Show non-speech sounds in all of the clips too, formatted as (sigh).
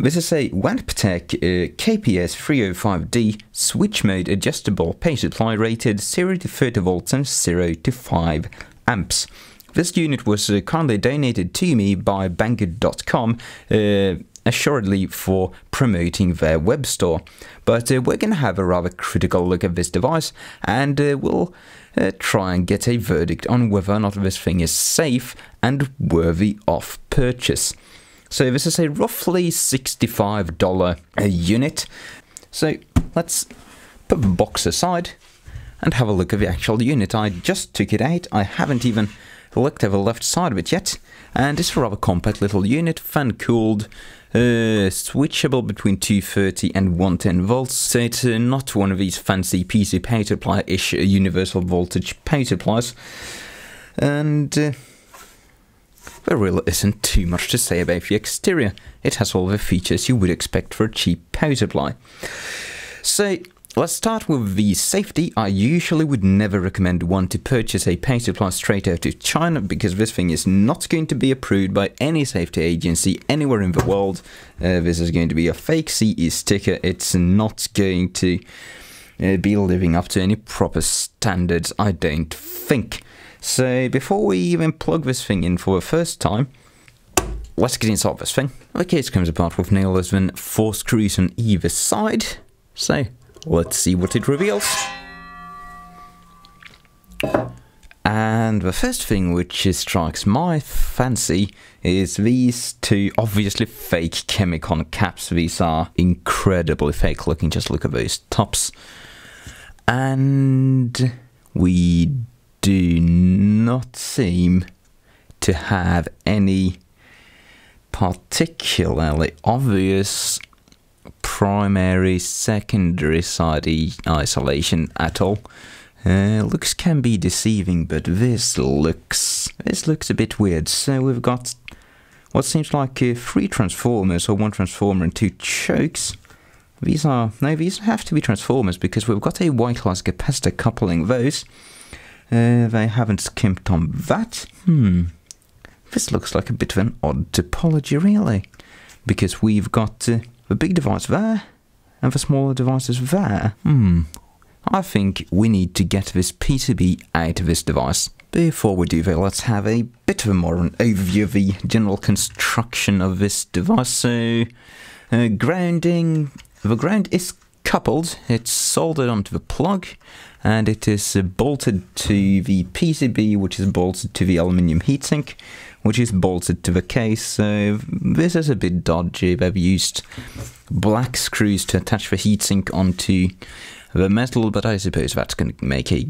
This is a Wanptek uh, KPS 305D switch mode adjustable power supply rated 0 to 30 volts and 0 to 5 amps. This unit was uh, kindly donated to me by Banggood.com, uh, assuredly for promoting their web store. But uh, we're going to have a rather critical look at this device and uh, we'll uh, try and get a verdict on whether or not this thing is safe and worthy of purchase. So this is a roughly $65 a unit. So let's put the box aside and have a look at the actual unit. I just took it out. I haven't even looked at the left side of it yet. And it's a rather compact little unit, fan cooled, uh, switchable between 230 and 110 volts. So it's uh, not one of these fancy PC power supply-ish universal voltage power supplies. And uh, there really isn't too much to say about the exterior. It has all the features you would expect for a cheap power supply. So Let's start with the safety. I usually would never recommend one to purchase a power supply straight out of China because this thing is not going to be approved by any safety agency anywhere in the world. Uh, this is going to be a fake CE sticker. It's not going to uh, be living up to any proper standards, I don't think. So before we even plug this thing in for the first time, let's get inside this thing. The case comes apart with less than four screws on either side. So Let's see what it reveals. And the first thing which strikes my fancy is these two obviously fake Chemi-Con caps. These are incredibly fake looking, just look at those tops. And we do not seem to have any particularly obvious primary secondary side isolation at all. Uh, looks can be deceiving, but this looks this looks a bit weird. So we've got what seems like uh, three transformers, or one transformer and two chokes. These are no, these have to be transformers because we've got a white capacitor coupling those. Uh, they haven't skimped on that. Hmm. This looks like a bit of an odd topology, really, because we've got uh, the big device there, and the smaller devices there. Hmm. I think we need to get this PCB out of this device. Before we do that, let's have a bit of a more an overview of the general construction of this device. So, uh, grounding, the ground is coupled, it's soldered onto the plug, and it is bolted to the PCB, which is bolted to the aluminium heatsink, which is bolted to the case. So this is a bit dodgy. They've used black screws to attach the heatsink onto the metal, but I suppose that's going to make a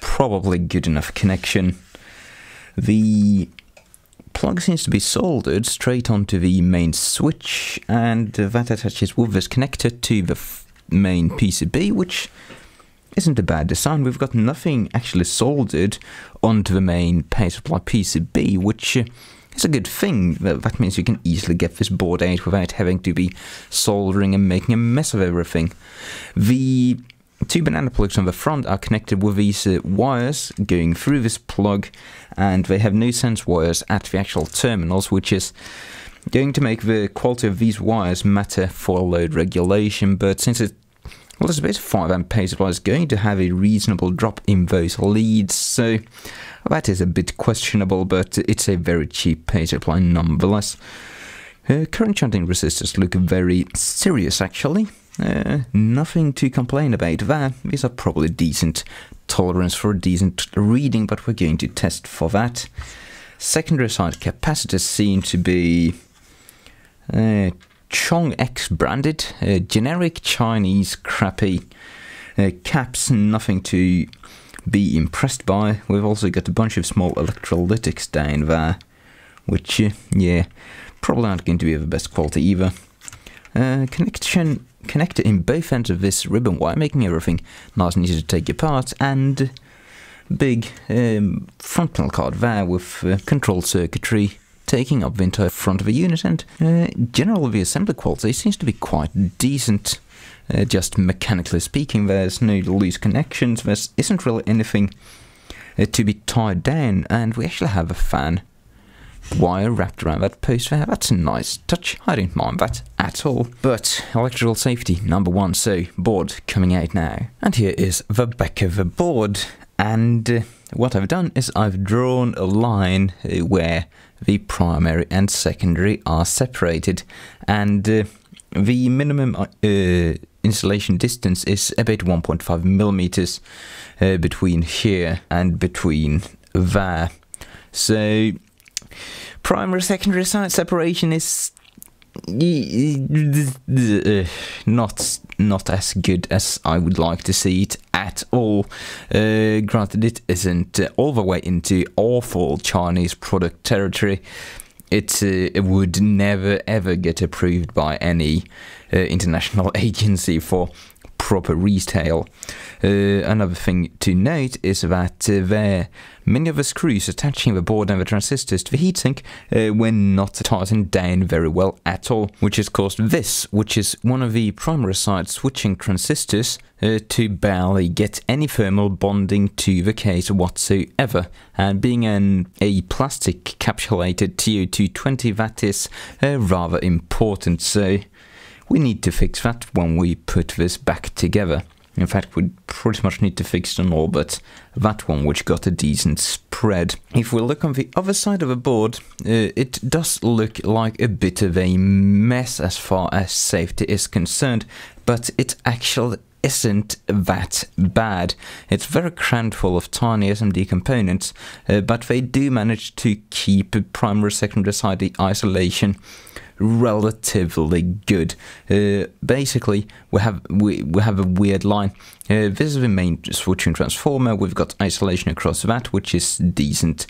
probably good enough connection. The plug seems to be soldered straight onto the main switch, and that attaches with this connector to the main PCB, which isn't a bad design. We've got nothing actually soldered onto the main power supply PCB, which uh, is a good thing. That means you can easily get this board out without having to be soldering and making a mess of everything. The two banana plugs on the front are connected with these uh, wires going through this plug, and they have no sense wires at the actual terminals, which is going to make the quality of these wires matter for load regulation, but since it well, there's about 5 amp power supply is going to have a reasonable drop in those leads, so that is a bit questionable, but it's a very cheap power supply nonetheless. Uh, current shunting resistors look very serious actually. Uh, nothing to complain about there. These are probably decent tolerance for a decent reading, but we're going to test for that. Secondary side capacitors seem to be uh, Chong X branded, generic Chinese crappy uh, caps, nothing to be impressed by. We've also got a bunch of small electrolytics down there, which, uh, yeah, probably aren't going to be of the best quality either. Uh, connection connector in both ends of this ribbon wire, making everything nice and easy to take apart, and big um, front panel card there with uh, control circuitry taking up the entire front of a unit, and uh, generally the assembly quality seems to be quite decent. Uh, just mechanically speaking, there's no loose connections, there isn't really anything uh, to be tied down, and we actually have a fan wire wrapped around that post there. That's a nice touch. I don't mind that at all. But electrical safety, number one. So, board coming out now. And here is the back of the board. And uh, what I've done is I've drawn a line uh, where the primary and secondary are separated. And uh, the minimum uh, installation distance is about 1.5 millimeters uh, between here and between there. So primary secondary side separation is not not as good as I would like to see it at all. Uh, granted, it isn't uh, all the way into awful Chinese product territory. It, uh, it would never ever get approved by any uh, international (laughs) agency for proper retail. Uh, another thing to note is that uh, there many of the screws attaching the board and the transistors to the heatsink uh, were not tightened down very well at all, which has caused this, which is one of the primary side switching transistors, uh, to barely get any thermal bonding to the case whatsoever. And being an a plastic capsulated TO220 that is uh, rather important, so we need to fix that when we put this back together. In fact, we pretty much need to fix them all, but that one which got a decent spread. If we look on the other side of the board, uh, it does look like a bit of a mess as far as safety is concerned, but it actually isn't that bad. It's very crammed full of tiny SMD components, uh, but they do manage to keep primary secondary side isolation relatively good. Uh, basically, we have we, we have a weird line. Uh, this is the main switching transformer. We've got isolation across that, which is decent,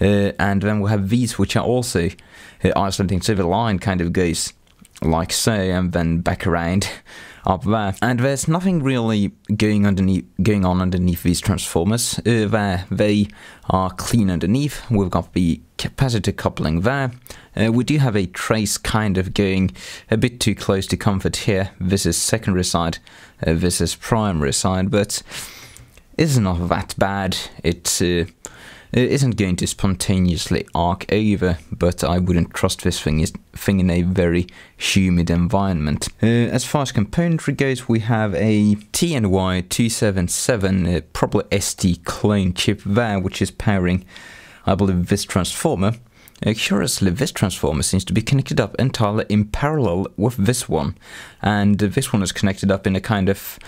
uh, and then we have these, which are also uh, isolating. So the line kind of goes like so, and then back around (laughs) up there. And there's nothing really going underneath, going on underneath these transformers. Uh, there, they are clean underneath. We've got the capacitor coupling there. Uh, we do have a trace kind of going a bit too close to comfort here. This is secondary side, uh, this is primary side, but it's not that bad. It's uh, it isn't going to spontaneously arc over, but I wouldn't trust this thing, is, thing in a very humid environment. Uh, as far as componentry goes, we have a TNY277, uh, probably ST clone chip there, which is powering, I believe, this transformer. Uh, curiously, this transformer seems to be connected up entirely in parallel with this one, and uh, this one is connected up in a kind of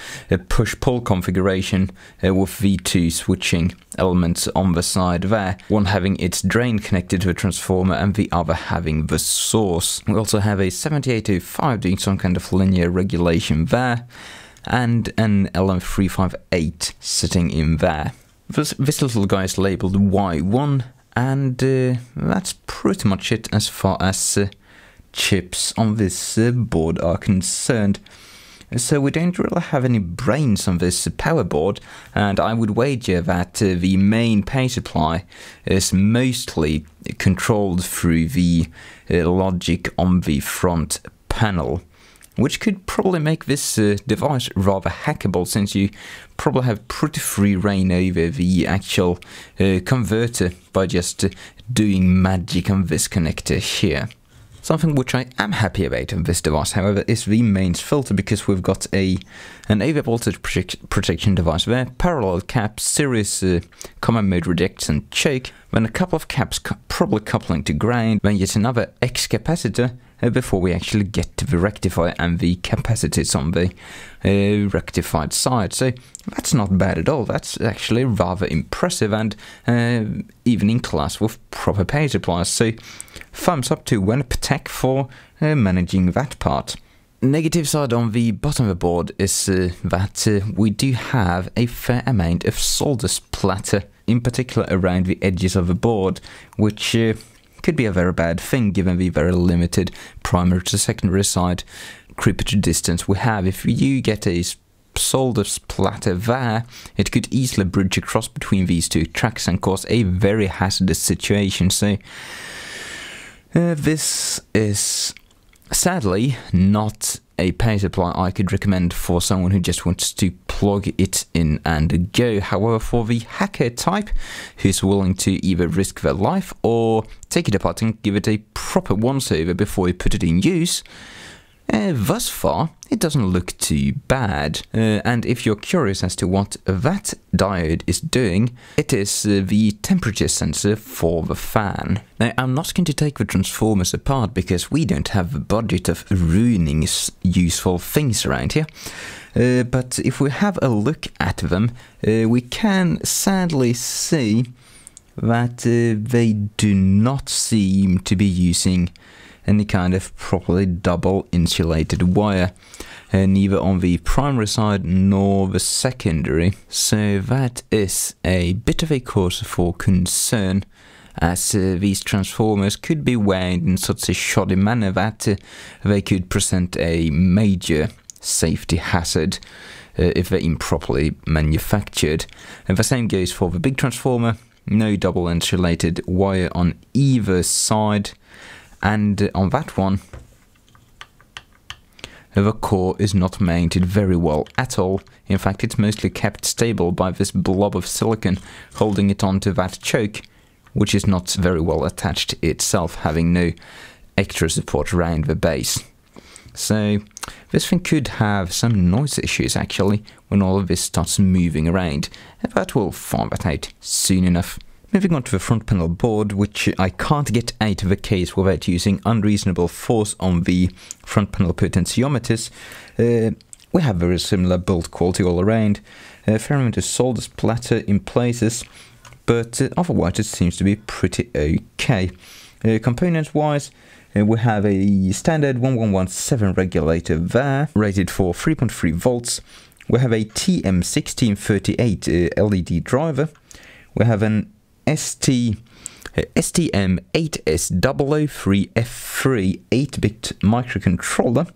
push-pull configuration uh, with V2 switching elements on the side there, one having its drain connected to a transformer and the other having the source. We also have a 7805 doing some kind of linear regulation there, and an LM358 sitting in there. This, this little guy is labeled Y1 and uh, that's pretty much it as far as uh, chips on this uh, board are concerned. So we don't really have any brains on this power board, and I would wager that uh, the main power supply is mostly controlled through the uh, logic on the front panel which could probably make this uh, device rather hackable since you probably have pretty free reign over the actual uh, converter by just uh, doing magic on this connector here. Something which I am happy about on this device, however, is the mains filter because we've got a an AV voltage protection device there, parallel caps, serious uh, common mode rejects and choke, then a couple of caps probably coupling to ground, then yet another X capacitor, before we actually get to the rectifier and the capacitors on the uh, rectified side. So that's not bad at all. That's actually rather impressive and uh, even in class with proper power supplies. So thumbs up to Wanptek for uh, managing that part. Negative side on the bottom of the board is uh, that uh, we do have a fair amount of solder splatter, in particular around the edges of the board, which uh, could be a very bad thing given the very limited primary to secondary side creepage distance we have. If you get a solder splatter there, it could easily bridge across between these two tracks and cause a very hazardous situation. So uh, this is sadly not a power supply I could recommend for someone who just wants to plug it in and go. However, for the hacker type who's willing to either risk their life or take it apart and give it a proper once over before you put it in use, uh, thus far, it doesn't look too bad. Uh, and if you're curious as to what that diode is doing, it is uh, the temperature sensor for the fan. Now, I'm not going to take the transformers apart because we don't have the budget of ruining useful things around here. Uh, but if we have a look at them, uh, we can sadly see that uh, they do not seem to be using any kind of properly double insulated wire. Uh, neither on the primary side nor the secondary. So that is a bit of a cause for concern as uh, these transformers could be wound in such a shoddy manner that uh, they could present a major safety hazard uh, if they're improperly manufactured. And the same goes for the big transformer, no double insulated wire on either side and on that one the core is not mounted very well at all. In fact, it's mostly kept stable by this blob of silicon holding it onto that choke, which is not very well attached itself, having no extra support around the base. So, this thing could have some noise issues actually when all of this starts moving around, but we'll find that out soon enough. Moving on to the front panel board, which I can't get out of the case without using unreasonable force on the front panel potentiometers, uh, we have very similar build quality all around. A fair amount of solder splatter in places, but uh, otherwise it seems to be pretty okay. Uh, Components wise, uh, we have a standard 1117 regulator there, rated for 3.3 volts. We have a TM1638 uh, LED driver. We have an ST uh, STM8S003F3 8-bit microcontroller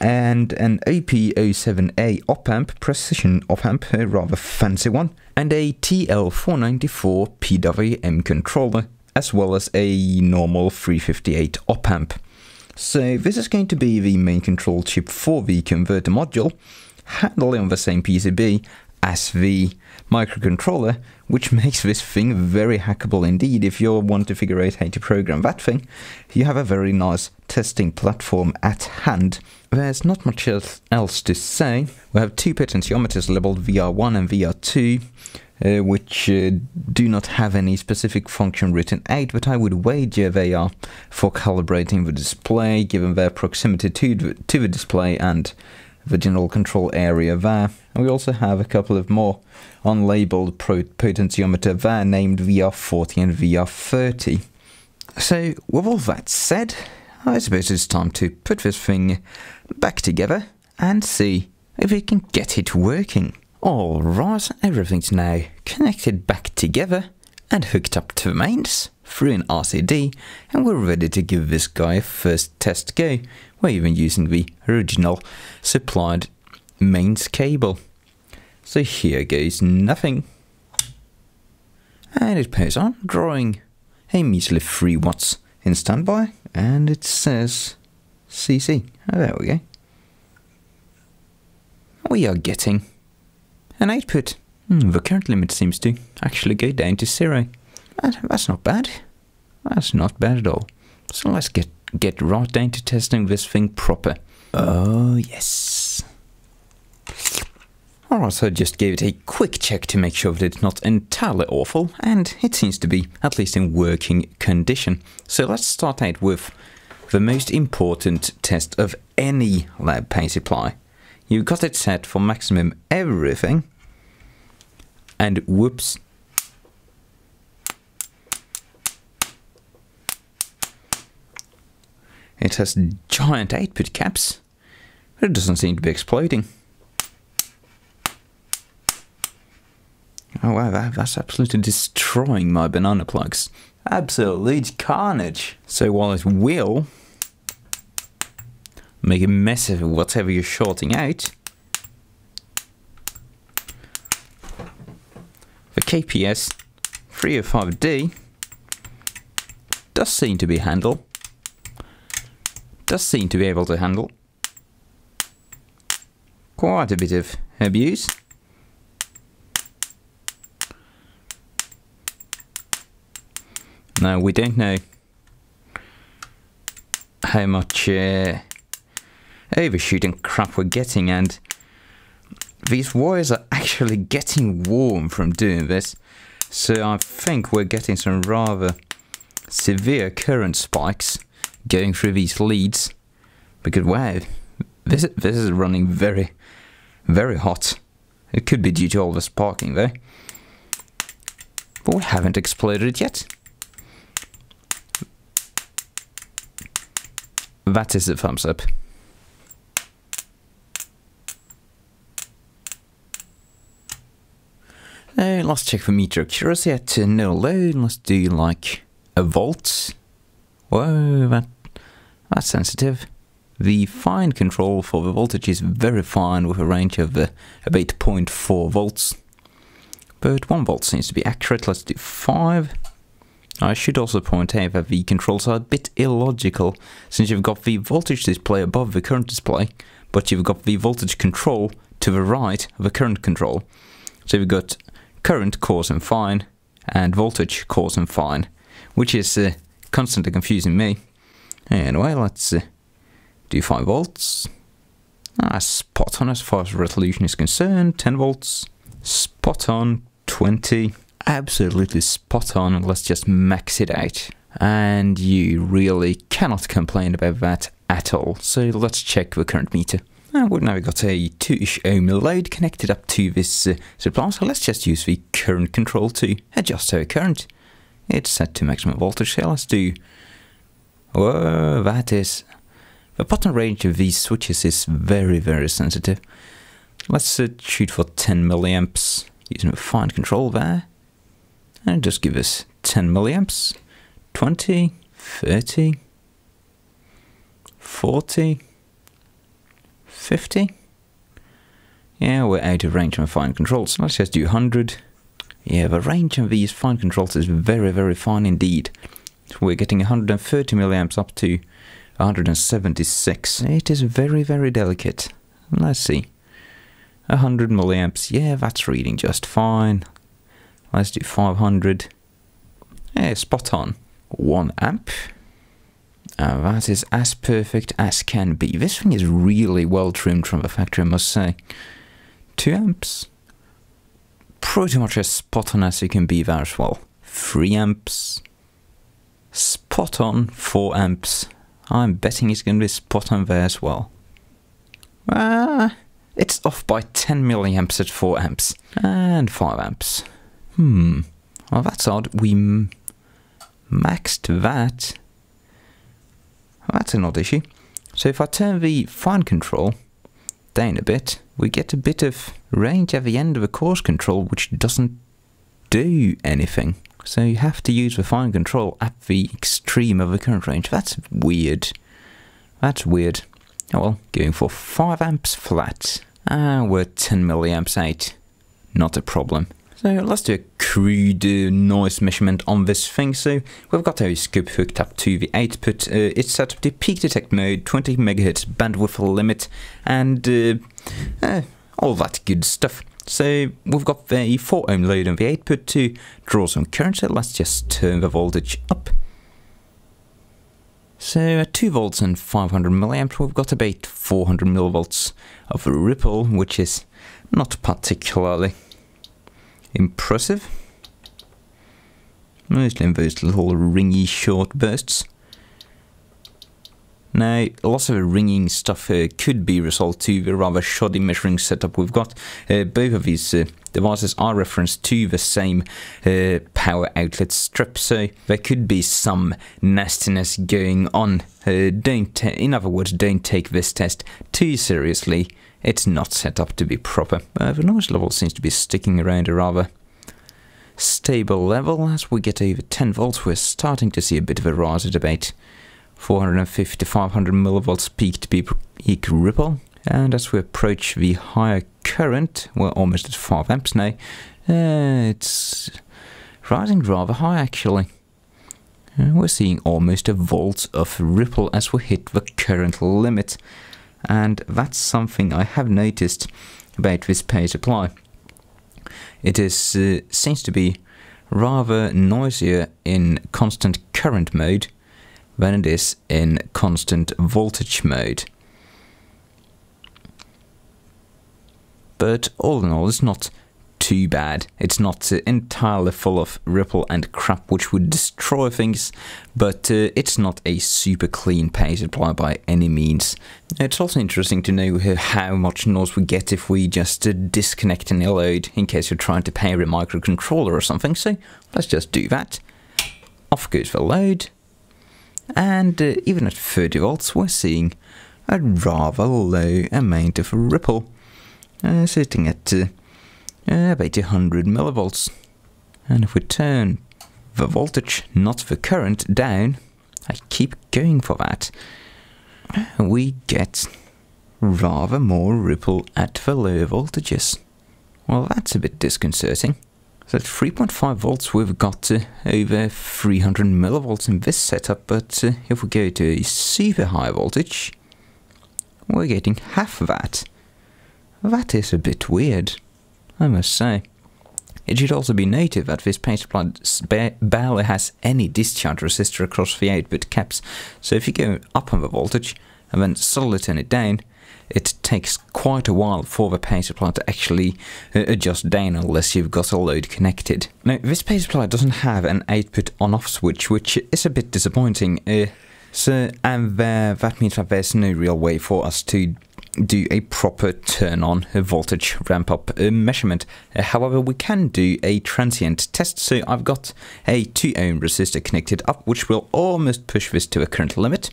and an AP07A op-amp, precision op-amp, a rather fancy one, and a TL494 PWM controller, as well as a normal 358 op-amp. So this is going to be the main control chip for the converter module, handling on the same PCB as the microcontroller, which (laughs) makes this thing very hackable indeed. If you want to figure out how to program that thing, you have a very nice testing platform at hand. There's not much else to say. We have two potentiometers labeled VR1 and VR2. Uh, which uh, do not have any specific function written out, but I would wager they are for calibrating the display, given their proximity to, to the display and the general control area there. And we also have a couple of more unlabeled potentiometer there named VR40 and VR30. So with all that said, I suppose it's time to put this thing back together and see if we can get it working. Alright, everything's now connected back together and hooked up to the mains through an RCD and we're ready to give this guy a first test go. We're even using the original supplied mains cable. So here goes nothing. And it pays on, drawing a measly 3 watts in standby, and it says CC. Oh, there we go. We are getting an output. Hmm, the current limit seems to actually go down to zero. That, that's not bad. That's not bad at all. So let's get, get right down to testing this thing proper. Oh, yes. Alright, so I just gave it a quick check to make sure that it's not entirely awful, and it seems to be at least in working condition. So let's start out with the most important test of any lab paint supply. You've got it set for maximum everything, and whoops, It has giant output caps, but it doesn't seem to be exploding. Oh wow, that, that's absolutely destroying my banana plugs. Absolute carnage. So while it will make a mess of whatever you're shorting out, the KPS 305D does seem to be handled does seem to be able to handle quite a bit of abuse. Now, we don't know how much uh, overshoot and crap we're getting, and these wires are actually (laughs) getting warm from doing this, so I think we're getting some rather severe current spikes going through these leads because wow this, this is running very very hot it could be due to all the sparking though but we haven't exploded it yet that is a thumbs up Uh, let's check the meter accuracy at uh, no load. Let's do like a volt. Whoa, that that's sensitive. The fine control for the voltage is very fine with a range of, uh, of 8.4 volts. But 1 volt seems to be accurate. Let's do 5. I should also point out that the controls are a bit illogical since you've got the voltage display above the current display, but you've got the voltage control to the right of the current control. So you've got current causing fine and voltage causing fine, which is uh, constantly confusing me. Anyway, let's uh, do 5 volts. Ah, spot on as far as resolution is concerned, 10 volts. Spot on, 20. Absolutely spot on, let's just max it out. And you really cannot complain about that at all. So let's check the current meter. And we've now got a 2-ish ohm load connected up to this uh, supply, so let's just use the current control to adjust our current. It's set to maximum voltage, so let's do... Whoa, that is... The button range of these switches is very, very sensitive. Let's uh, shoot for 10 milliamps using a fine control there. And just give us 10 milliamps, 20, 30, 40, 50. Yeah, we're out of range on fine controls. Let's just do 100. Yeah, the range of these fine controls is very, very fine indeed. We're getting 130 milliamps up to 176. It is very, very delicate. Let's see. 100 milliamps. Yeah, that's reading just fine. Let's do 500. Yeah, spot on. 1 amp. Uh, that is as perfect as can be. This thing is really well trimmed from the factory, I must say. 2 amps. Pretty much as spot on as you can be there as well. 3 amps. Spot on 4 amps. I'm betting it's going to be spot on there as well. Ah, it's off by 10 milliamps at 4 amps. And 5 amps. Hmm. Well, that's odd. We maxed that that's an odd issue. So if I turn the fine control down a bit, we get a bit of range at the end of a coarse control which doesn't do anything. So you have to use the fine control at the extreme of the current range. That's weird. That's weird. Oh well, going for 5 amps flat. Ah, we're 10 milliamps out. Not a problem. So let's do a crude uh, noise measurement on this thing. So we've got our scope hooked up to the output. Uh, it's set up to peak detect mode, 20 megahertz bandwidth limit, and uh, uh, all that good stuff. So we've got the 4 ohm load on the output to draw some current. So let's just turn the voltage up. So at 2 volts and 500 milliamps, we've got about 400 millivolts of ripple, which is not particularly impressive. Mostly in those little ringy short bursts. Now, lots of ringing stuff uh, could be resolved to the rather shoddy measuring setup we've got. Uh, both of these uh, devices are referenced to the same uh, power outlet strip, so there could be some nastiness going on. Uh, don't, in other words, don't take this test too seriously. It's not set up to be proper. Uh, the noise level seems to be sticking around a rather stable level. As we get over 10 volts, we're starting to see a bit of a rise at about 450 500 millivolts peak to peak ripple. And as we approach the higher current, we're almost at 5 amps now, uh, it's rising rather high actually. And we're seeing almost a volt of ripple as we hit the current limit and that's something I have noticed about this power supply. It is uh, seems to be rather noisier in constant current mode than it is in constant voltage mode. But all in all, it's not too bad. It's not uh, entirely full of ripple and crap which would destroy things, but uh, it's not a super clean power supply by any means. It's also interesting to know how much noise we get if we just uh, disconnect an load in case you're trying to pair a microcontroller or something, so let's just do that. Off goes the load, and uh, even at 30 volts we're seeing a rather low amount of ripple, uh, sitting at uh, uh, about 100 millivolts. And if we turn the voltage, not the current, down, I keep going for that, we get rather more ripple at the lower voltages. Well, that's a bit disconcerting. So at 3.5 volts we've got uh, over 300 millivolts in this setup, but uh, if we go to a super high voltage, we're getting half that. That is a bit weird. I must say. It should also be noted that this paint supply barely has any discharge resistor across the output caps, so if you go up on the voltage and then slowly turn it down, it takes quite a while for the power supply to actually uh, adjust down unless you've got a load connected. Now, this power supply doesn't have an output on-off switch, which is a bit disappointing. Uh, so, and uh, that means that there's no real way for us to do a proper turn on a voltage ramp up uh, measurement. Uh, however, we can do a transient test. So I've got a 2 ohm resistor connected up, which will almost push this to a current limit.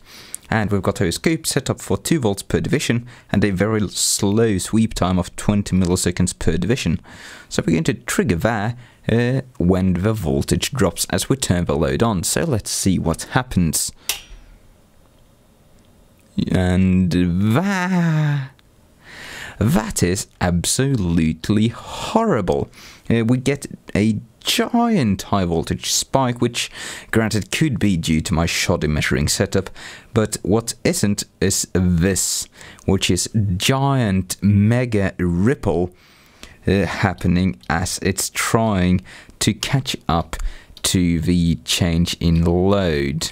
And we've got our scope set up for 2 volts per division and a very slow sweep time of 20 milliseconds per division. So we're going to trigger there uh, when the voltage drops as we turn the load on. So let's see what happens and that that is absolutely horrible. Uh, we get a giant high voltage spike, which granted could be due to my shoddy measuring setup, but what isn't is this, which is giant mega ripple uh, happening as it's trying to catch up to the change in load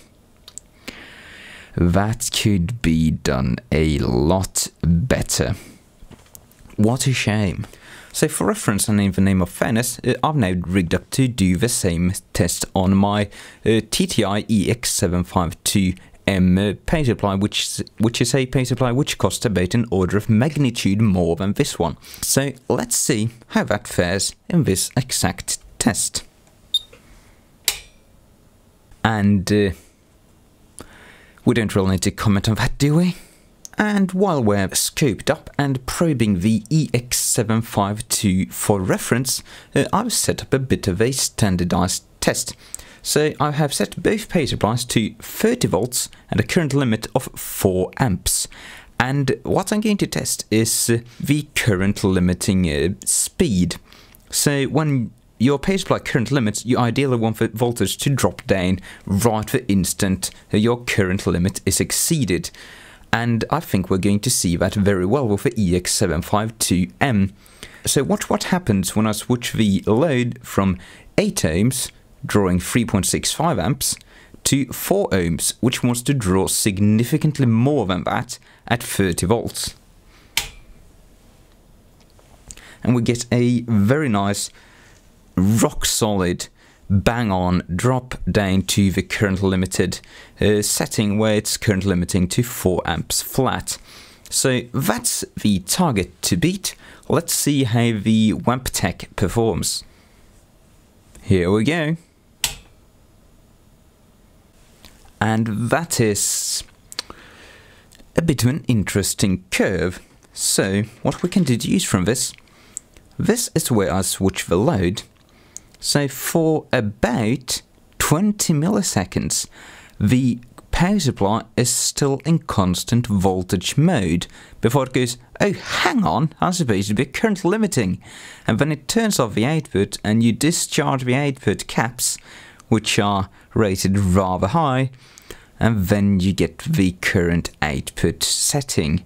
that could be done a lot better. What a shame. So for reference and in the name of fairness, uh, I've now rigged up to do the same test on my uh, TTI EX752M uh, power supply, which, which is a power supply which costs about an order of magnitude more than this one. So let's see how that fares in this exact test. And uh, we don't really need to comment on that, do we? And while we're scoped up and probing the EX752 for reference, uh, I've set up a bit of a standardized test. So I have set both power supplies to 30 volts and a current limit of 4 amps. And what I'm going to test is uh, the current limiting uh, speed. So when your power supply current limits, you ideally want the voltage to drop down right the instant your current limit is exceeded. And I think we're going to see that very well with the EX752M. So watch what happens when I switch the load from 8 ohms, drawing 3.65 amps, to 4 ohms, which wants to draw significantly more than that at 30 volts. And we get a very nice rock solid bang on drop down to the current limited uh, setting where it's current limiting to 4 amps flat. So that's the target to beat. Let's see how the Wanptek performs. Here we go. And that is a bit of an interesting curve. So what we can deduce from this, this is where I switch the load so for about 20 milliseconds, the power supply is still in constant voltage mode before it goes, oh, hang on, I'm supposed to be current limiting. And then it turns off the output and you discharge the output caps, which are rated rather high, and then you get the current output setting.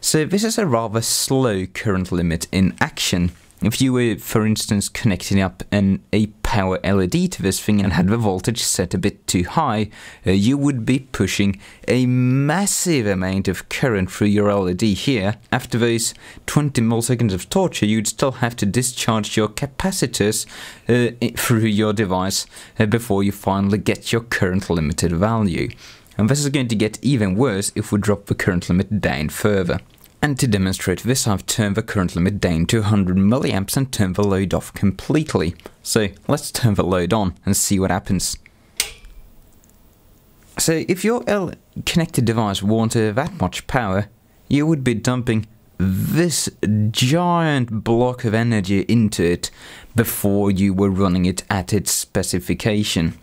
So this is a rather slow current limit in action if you were, for instance, connecting up an a power LED to this thing and had the voltage set a bit too high, uh, you would be pushing a massive amount of current through your LED here. After those 20 milliseconds of torture, you'd still have to discharge your capacitors uh, through your device uh, before you finally get your current limited value. And this is going to get even worse if we drop the current limit down further. And to demonstrate this, I've turned the current limit down to 100 milliamps and turned the load off completely. So let's turn the load on and see what happens. So if your L connected device wanted that much power, you would be dumping this giant block of energy into it before you were running it at its specification.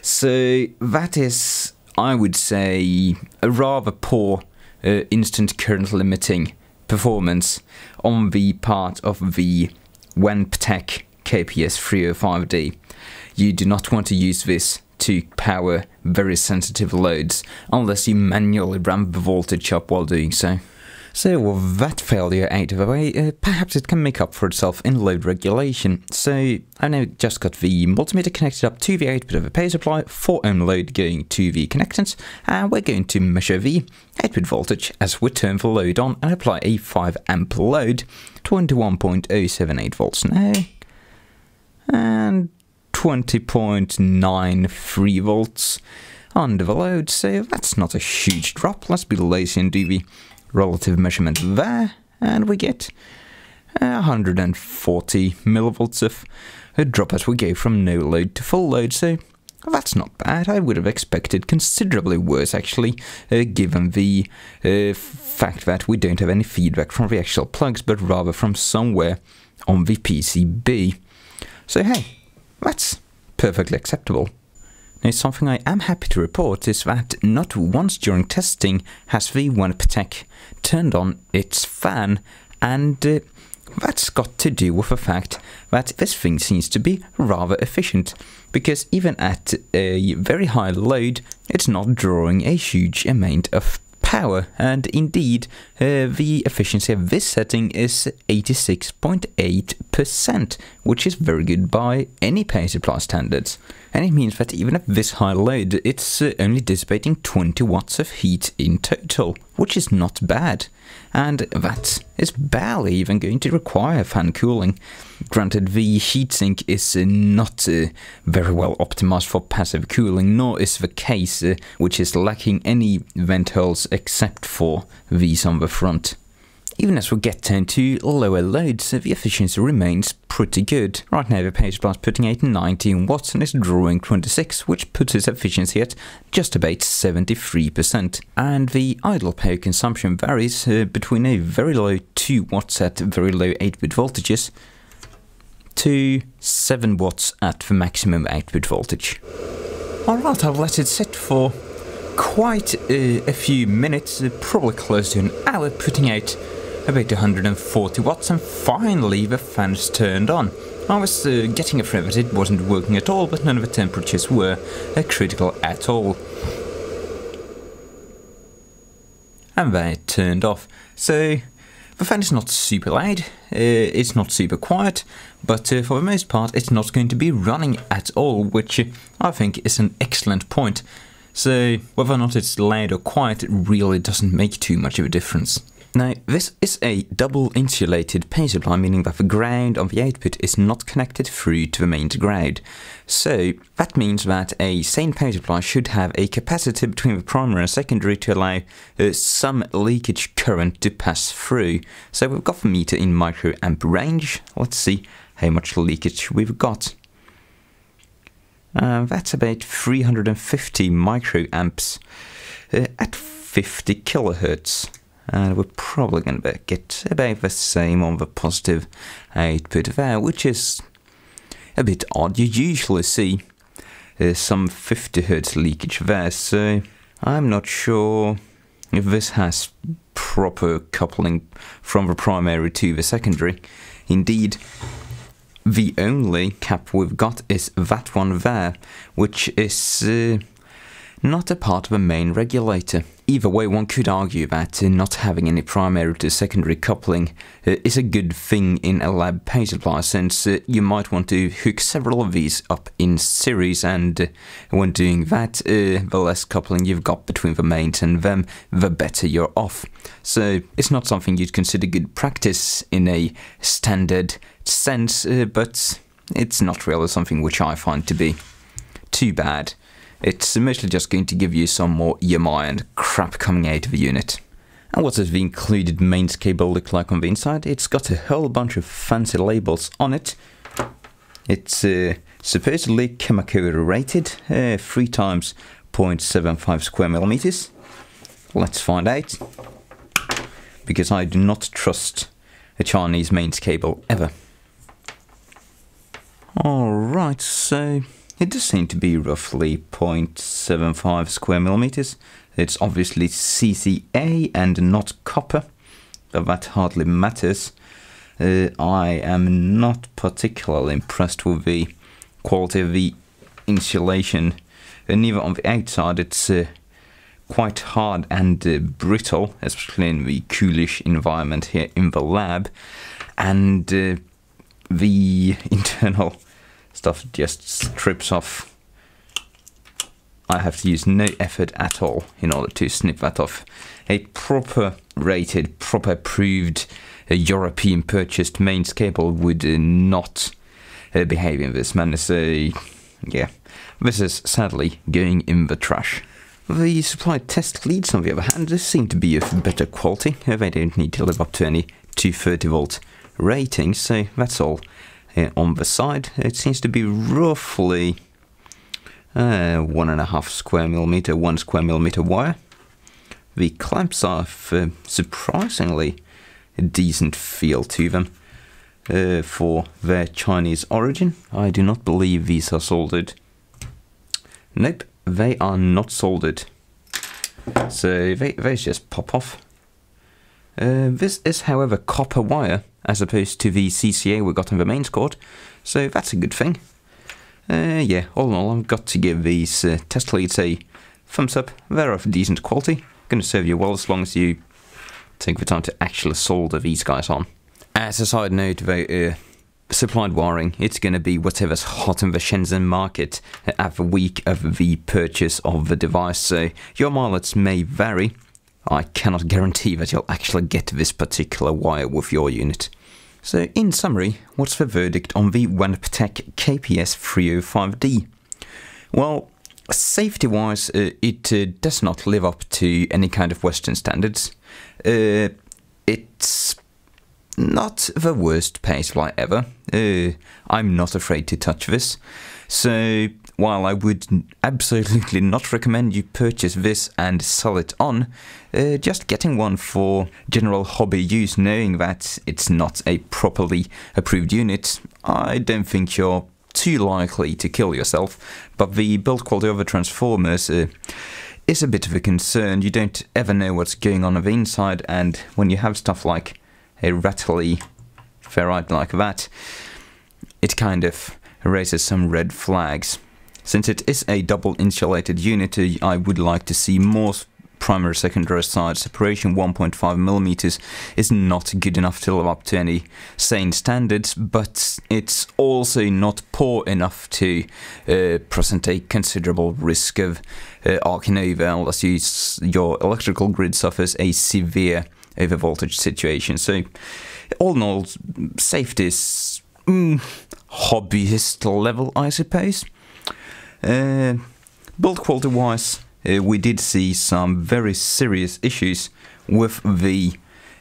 So that is I would say, a rather poor uh, instant current limiting performance on the part of the Wanptek KPS 305D. You do not want to use this to power very sensitive loads unless you manually ramp the voltage up while doing so. So with that failure out of the way, uh, perhaps it can make up for itself in load regulation. So I've now just got the multimeter connected up to the output of a power supply, 4 ohm load going to the connectance, and we're going to measure the output voltage as we turn the load on and apply a 5 amp load, 21.078 volts now, and 20.93 volts under the load, so that's not a huge drop. Let's be lazy and do the relative measurement there, and we get 140 millivolts of a drop as we go from no load to full load, so that's not bad. I would have expected considerably worse, actually, uh, given the uh, fact that we don't have any feedback from the actual plugs, but rather from somewhere on the PCB. So hey, that's perfectly acceptable. Now, something I am happy to report is that not once during testing has the Wanptek turned on its fan, and uh, that's got to do with the fact that this thing seems to be rather efficient, because even at a very high load, it's not drawing a huge amount of power, and indeed, uh, the efficiency of this setting is 86.8%, which is very good by any power supply standards. And it means that even at this high load, it's uh, only dissipating 20 watts of heat in total, which is not bad and that is barely even going to require fan cooling. Granted, the heatsink is uh, not uh, very well optimized for passive cooling, nor is the case, uh, which is lacking any vent holes except for these on the front. Even as we get down to lower loads, the efficiency remains pretty good. Right now the page is putting out 19 watts and is drawing 26, which puts its efficiency at just about 73%. And the idle power consumption varies uh, between a very low 2 watts at very low 8-bit voltages to 7 watts at the maximum output voltage. Alright, I've let it sit for quite uh, a few minutes, uh, probably close to an hour, putting out about 140 watts and finally the fans turned on. I was uh, getting afraid that it wasn't working at all, but none of the temperatures were uh, critical at all. And then it turned off. So the fan is not super loud, uh, it's not super quiet, but uh, for the most part it's not going to be running at all, which uh, I think is an excellent point. So whether or not it's loud or quiet, it really doesn't make too much of a difference. Now, this is a double insulated power supply, meaning that the ground on the output is not connected through to the mains ground. So, that means that a sane power supply should have a capacitor between the primary and secondary to allow uh, some leakage current to pass through. So we've got the meter in microamp range. Let's see how much leakage we've got. Uh, that's about 350 microamps uh, at 50 kilohertz and we're probably going to get about the same on the positive output there, which is a bit odd. You usually see uh, some 50 hertz leakage there, so I'm not sure if this has proper coupling from the primary to the secondary. Indeed, the only cap we've got is that one there, which is uh, not a part of the main regulator. Either way, one could argue that uh, not having any primary to secondary coupling uh, is a good thing in a lab power supply, since you might want to hook several of these up in series, and uh, when doing that, the less coupling you've got between the mains and them, the better you're off. So it's not something you'd consider good practice in a standard sense, but it's not really something which I find to be too bad. It's mostly just going to give you some more EMI and crap coming out of the unit. And what does the included mains cable look like on the inside? It's got a whole bunch of fancy labels on it. It's uh, supposedly KEMA-KEUR rated, uh, 3 times 0.75 square millimeters. Let's find out. Because I do not trust a Chinese mains cable ever. Alright, so it does seem to be roughly 0.75 square millimeters. It's obviously CCA and not copper, but that hardly matters. Uh, I am not particularly impressed with the quality of the insulation. Uh, neither on the outside, it's uh, quite hard and uh, brittle, especially in the coolish environment here in the lab. And uh, the (laughs) internal stuff just strips off. I have to use no effort at all in order to snip that off. A proper rated, proper approved uh, European purchased mains cable would uh, not uh, behave in this manner. So, yeah, this is sadly going in the trash. The supplied test leads, on the other hand, seem to be of better quality. They don't need to live up to any 230 volt ratings, so that's all on the side. It seems to be roughly uh, one and a half square millimeter, one square millimeter wire. The clamps are surprisingly decent feel to them uh, for their Chinese origin. I do not believe these are soldered. Nope, they are not soldered. So they, they just pop off. Uh, this is, however, copper wire as opposed to the CCA we got in the mains cord, so that's a good thing. Uh, yeah, all in all, I've got to give these uh, test leads a thumbs up. They're of decent quality, going to serve you well as long as you take the time to actually solder these guys on. As a side note, the uh, supplied wiring, it's going to be whatever's hot in the Shenzhen market at the week of the purchase of the device, so your mileage may vary, I cannot guarantee that you'll actually get this particular wire with your unit. So in summary, what's the verdict on the Wanptek KPS 305D? Well, safety-wise, uh, it uh, does not live up to any kind of Western standards. Uh, it's not the worst pace fly ever. Uh, I'm not afraid to touch this. So while I would absolutely not recommend you purchase this and sell it on, uh, just getting one for general hobby use, knowing that it's not a properly approved unit, I don't think you're too likely to kill yourself. But the build quality of the transformers uh, is a bit of a concern. You don't ever know what's going on on the inside, and when you have stuff like a rattly ferrite like that, it kind of raises some red flags. Since it is a double insulated unit, I would like to see more primary secondary side separation. 1.5 millimeters is not good enough to live up to any sane standards but it's also not poor enough to uh, present a considerable risk of uh, arcing over unless you, your electrical grid suffers a severe overvoltage situation. So all in all safety is mm, hobbyist level I suppose uh, build quality wise, uh, we did see some very serious issues with the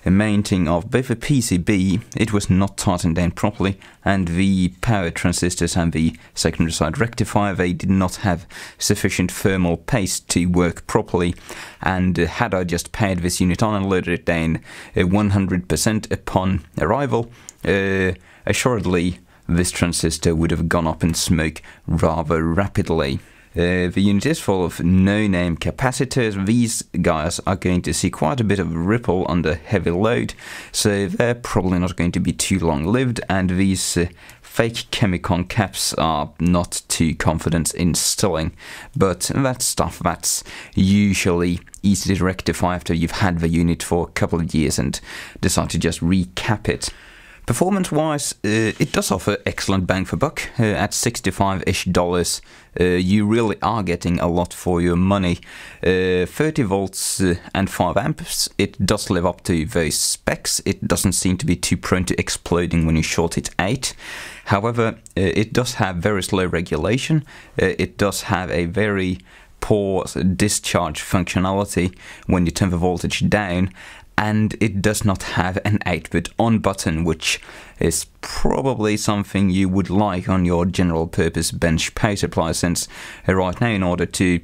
mounting of both the PCB, it was not tightened down properly, and the power transistors and the secondary side rectifier, they did not have sufficient thermal paste to work properly. And uh, had I just paired this unit on and loaded it down 100% uh, upon arrival, uh, assuredly this transistor would have gone up in smoke rather rapidly. Uh, the unit is full of no-name capacitors. These guys are going to see quite a bit of ripple under heavy load, so they're probably not going to be too long-lived, and these uh, fake Chemi-Con caps are not too confident in installing, but that stuff that's usually easy to rectify after you've had the unit for a couple of years and decide to just recap it. Performance wise, uh, it does offer excellent bang for buck. Uh, at 65 ish dollars, uh, you really are getting a lot for your money. Uh, 30 volts and 5 amps, it does live up to those specs. It doesn't seem to be too prone to exploding when you short it out. However, it does have very slow regulation. it does have a very poor discharge functionality when you turn the voltage down and it does not have an output on button which is probably something you would like on your general purpose bench power supply since uh, right now in order to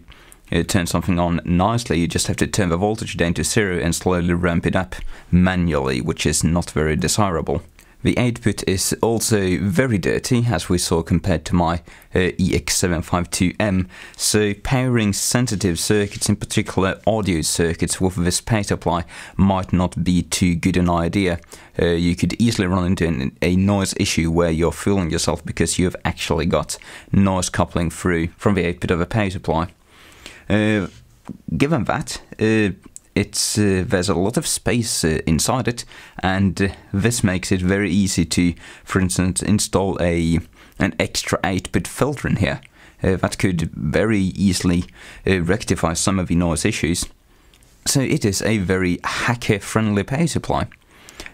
uh, turn something on nicely you just have to turn the voltage down to zero and slowly ramp it up manually which is not very desirable. The output is also very dirty, as we saw compared to my uh, EX752M, so powering sensitive circuits, in particular audio circuits with this power supply, might not be too good an idea. Uh, you could easily run into an, a noise issue where you're fooling yourself because you've actually got noise coupling through from the output of a power supply. Uh, given that, uh, it's uh, there's a lot of space uh, inside it, and uh, this makes it very easy to, for instance, install a an extra output filter in here. Uh, that could very easily uh, rectify some of the noise issues. So it is a very hacker-friendly power supply.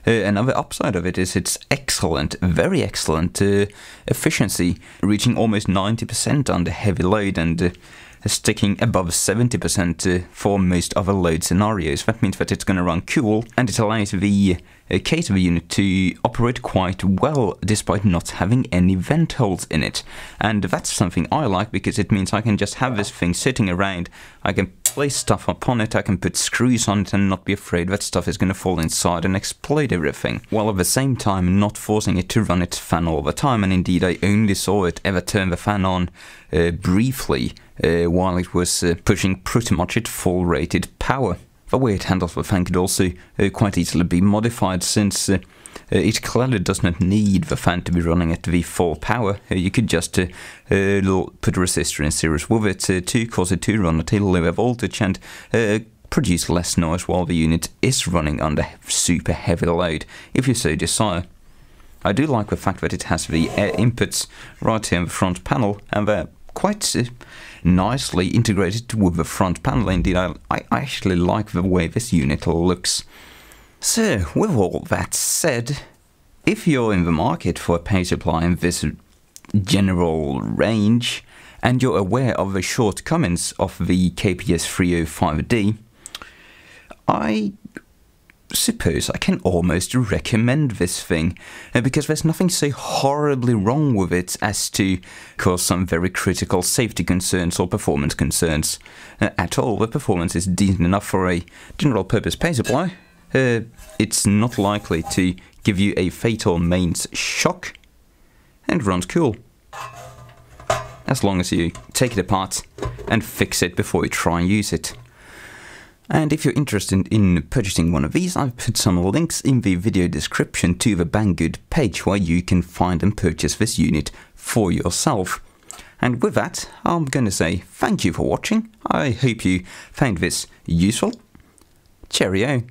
Uh, another upside of it is its excellent, very excellent efficiency, reaching almost 90% under heavy load and sticking above 70% uh, for most other load scenarios. That means that it's going to run cool and it allows the case of a unit to operate quite well despite not having any vent holes in it. And that's something I like because it means I can just have this thing sitting around, I can place stuff upon it, I can put screws on it and not be afraid that stuff is going to fall inside and explode everything, while at the same time not forcing it to run its fan all the time, and indeed I only saw it ever turn the fan on uh, briefly uh, while it was uh, pushing pretty much at full rated power. The way it handles the fan could also uh, quite easily be modified since uh, uh, it clearly does not need the fan to be running at the full power. Uh, you could just uh, uh put a resistor in series with it uh, to cause it to run at a lower voltage and uh, produce less noise while the unit is running under super heavy load, if you so desire. I do like the fact that it has the inputs right here in the front panel and they're quite nicely integrated with the front panel. Indeed, I, I actually like the way this unit looks. So, with all that said, if you're in the market for a power supply in this general range, and you're aware of the shortcomings of the KPS 305D, I suppose I can almost recommend this thing, uh, because there's nothing so horribly wrong with it as to cause some very critical safety concerns or performance concerns. Uh, at all, the performance is decent enough for a general purpose power supply. Uh, it's not likely to give you a fatal mains shock, and runs cool. As long as you take it apart and fix it before you try and use it. And if you're interested in purchasing one of these, I've put some links in the video description to the Banggood page where you can find and purchase this unit for yourself. And with that, I'm going to say thank you for watching. I hope you found this useful. Cheerio.